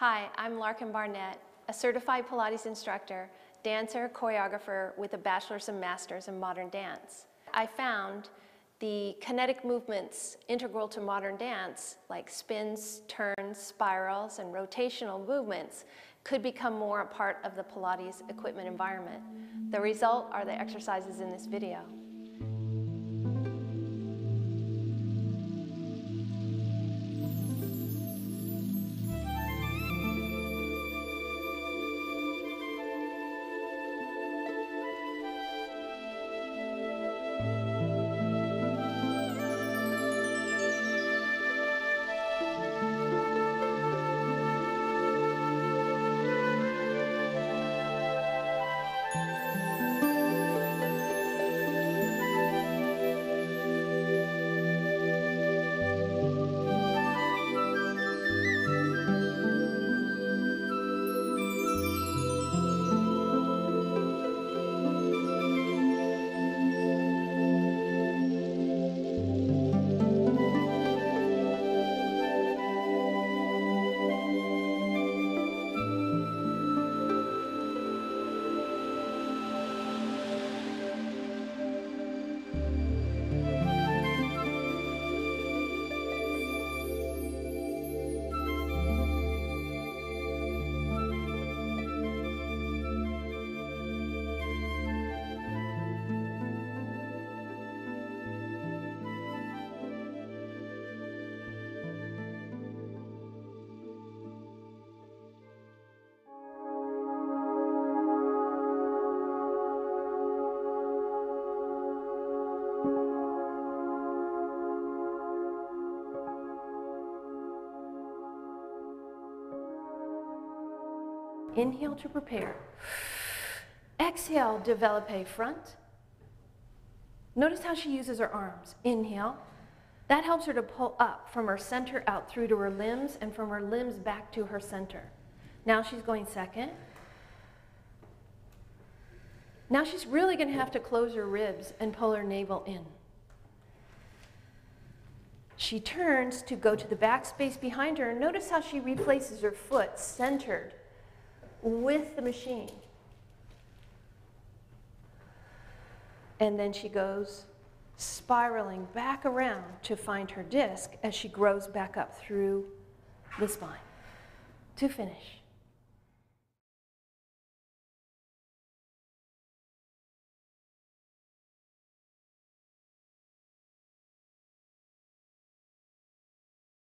Hi, I'm Larkin Barnett, a certified Pilates instructor, dancer, choreographer with a bachelor's and master's in modern dance. I found the kinetic movements integral to modern dance, like spins, turns, spirals, and rotational movements, could become more a part of the Pilates equipment environment. The result are the exercises in this video. Inhale to prepare. Exhale, développé front. Notice how she uses her arms. Inhale. That helps her to pull up from her center out through to her limbs and from her limbs back to her center. Now she's going second. Now she's really going to have to close her ribs and pull her navel in. She turns to go to the back space behind her. Notice how she replaces her foot centered with the machine. And then she goes spiraling back around to find her disc as she grows back up through the spine to finish.